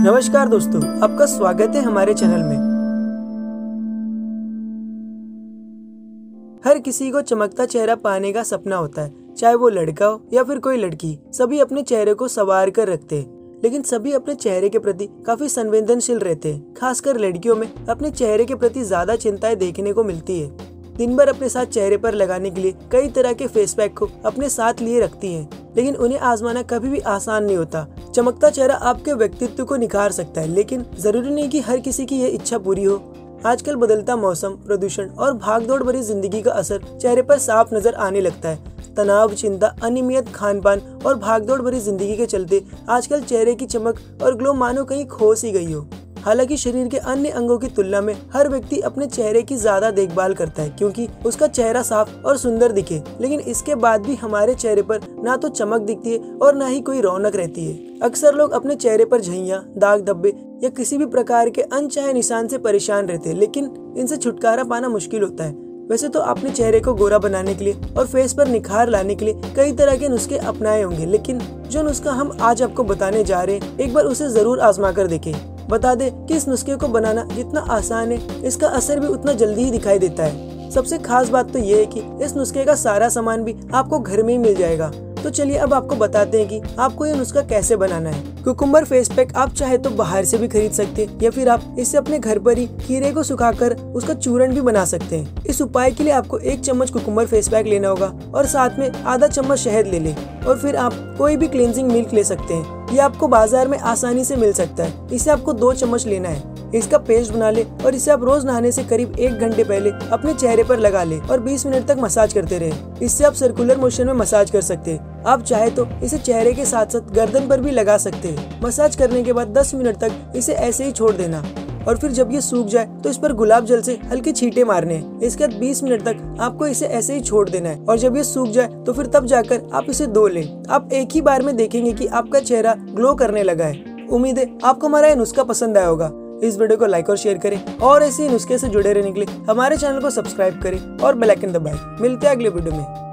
नमस्कार दोस्तों, आपका स्वागत है हमारे चैनल में। हर किसी को चमकता चेहरा पाने का सपना होता है, चाहे वो लड़का हो या फिर कोई लड़की, सभी अपने चेहरे को सवार कर रखते हैं। लेकिन सभी अपने चेहरे के प्रति काफ़ी संवेदनशील रहते हैं, खासकर लड़कियों में अपने चेहरे के प्रति ज़्यादा चिंताएँ देखने को मिलती है। दिन भर अपने साथ चेहरे पर लगाने के लिए कई तरह के फेस पैक को अपने साथ लिए रखती हैं, लेकिन उन्हें आजमाना कभी भी आसान नहीं होता। चमकता चेहरा आपके व्यक्तित्व को निखार सकता है, लेकिन ज़रूरी नहीं कि हर किसी की यह इच्छा पूरी हो। आजकल बदलता मौसम, प्रदूषण और भागदौड़ भरी ज़िंदगी का असर चेहरे पर साफ़ नज़र आने लगता है। तनाव, चिंता, अनियमित खान पान और भागदौड़ भरी ज़िंदगी के चलते आजकल चेहरे की चमक और ग्लो मानो कहीं खो सी गई हो। हालाँकि शरीर के अन्य अंगों की तुलना में हर व्यक्ति अपने चेहरे की ज़्यादा देखभाल करता है, क्योंकि उसका चेहरा साफ़ और सुंदर दिखे। लेकिन इसके बाद भी हमारे चेहरे पर ना तो चमक दिखती है और ना ही कोई रौनक रहती है। अक्सर लोग अपने चेहरे पर झइया, दाग धब्बे या किसी भी प्रकार के अनचाहे निशान से परेशान रहते हैं, लेकिन इनसे छुटकारा पाना मुश्किल होता है। वैसे तो अपने चेहरे को गोरा बनाने के लिए और फेस पर निखार लाने के लिए कई तरह के नुस्खे अपनाए होंगे, लेकिन जो नुस्खा हम आज आपको बताने जा रहे हैं, एक बार उसे ज़रूर आजमा कर देखें। बता दे कि इस नुस्खे को बनाना जितना आसान है, इसका असर भी उतना जल्दी ही दिखाई देता है। सबसे खास बात तो ये है कि इस नुस्खे का सारा सामान भी आपको घर में ही मिल जाएगा। तो चलिए अब आपको बताते हैं कि आपको ये नुस्खा कैसे बनाना है। कुकुम्बर फेस पैक आप चाहे तो बाहर से भी खरीद सकते हैं, या फिर आप इससे अपने घर पर ही खीरे को सुखाकर उसका चूरण भी बना सकते हैं। इस उपाय के लिए आपको एक चम्मच कुकुम्बर फेस पैक लेना होगा और साथ में आधा चम्मच शहद ले लें और फिर आप कोई भी क्लिनजिंग मिल्क ले सकते हैं। ये आपको बाज़ार में आसानी से मिल सकता है। इसे आपको दो चम्मच लेना है। इसका पेस्ट बना ले और इसे आप रोज नहाने से करीब एक घंटे पहले अपने चेहरे पर लगा ले और 20 मिनट तक मसाज करते रहे। इससे आप सर्कुलर मोशन में मसाज कर सकते हैं। आप चाहे तो इसे चेहरे के साथ साथ गर्दन पर भी लगा सकते हैं। मसाज करने के बाद 10 मिनट तक इसे ऐसे ही छोड़ देना। और फिर जब ये सूख जाए तो इस पर गुलाब जल से हल्के छींटे मारने हैं। इसके बाद 20 मिनट तक आपको इसे ऐसे ही छोड़ देना है। और जब ये सूख जाए तो फिर तब जाकर आप इसे धो लें। आप एक ही बार में देखेंगे कि आपका चेहरा ग्लो करने लगा है। उम्मीद है आपको हमारा ये नुस्खा पसंद आया होगा। इस वीडियो को लाइक और शेयर करें। और ऐसे ही नुस्खे से जुड़े रहने के लिए हमारे चैनल को सब्सक्राइब करें और बेल आइकन दबाएँ। मिलते हैं अगले वीडियो में।